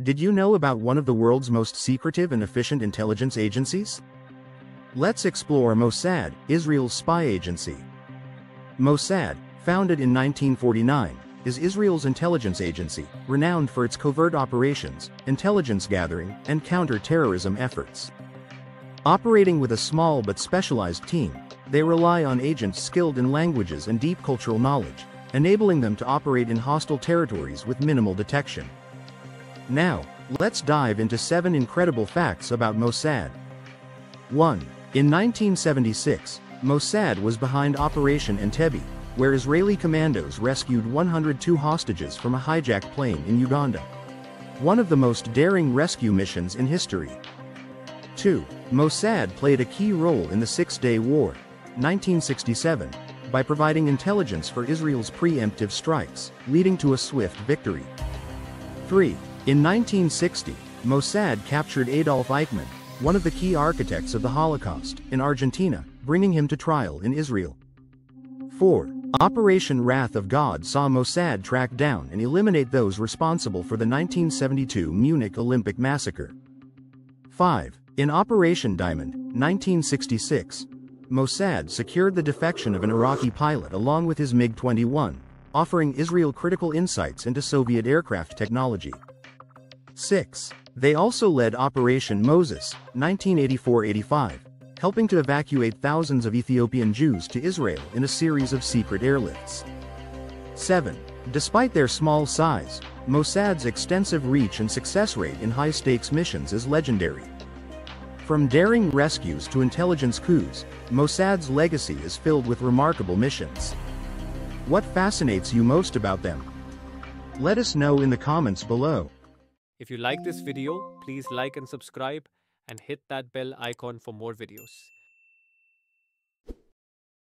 Did you know about one of the world's most secretive and efficient intelligence agencies? Let's explore Mossad, Israel's spy agency. Mossad, founded in 1949, is Israel's intelligence agency, renowned for its covert operations, intelligence gathering, and counter-terrorism efforts. Operating with a small but specialized team, they rely on agents skilled in languages and deep cultural knowledge, enabling them to operate in hostile territories with minimal detection. Now, let's dive into 7 incredible facts about Mossad. 1. In 1976, Mossad was behind Operation Entebbe, where Israeli commandos rescued 102 hostages from a hijacked plane in Uganda. One of the most daring rescue missions in history. 2. Mossad played a key role in the Six-Day War, 1967, by providing intelligence for Israel's preemptive strikes, leading to a swift victory. 3. In 1960, Mossad captured Adolf Eichmann, one of the key architects of the Holocaust, in Argentina, bringing him to trial in Israel. 4. Operation Wrath of God saw Mossad track down and eliminate those responsible for the 1972 Munich Olympic massacre. 5. In Operation Diamond, 1966, Mossad secured the defection of an Iraqi pilot along with his MiG-21, offering Israel critical insights into Soviet aircraft technology. 6. They also led Operation Moses, 1984-85, helping to evacuate thousands of Ethiopian Jews to Israel in a series of secret airlifts. 7. Despite their small size, Mossad's extensive reach and success rate in high-stakes missions is legendary. From daring rescues to intelligence coups, Mossad's legacy is filled with remarkable missions. What fascinates you most about them? Let us know in the comments below. If you like this video, please like and subscribe and hit that bell icon for more videos.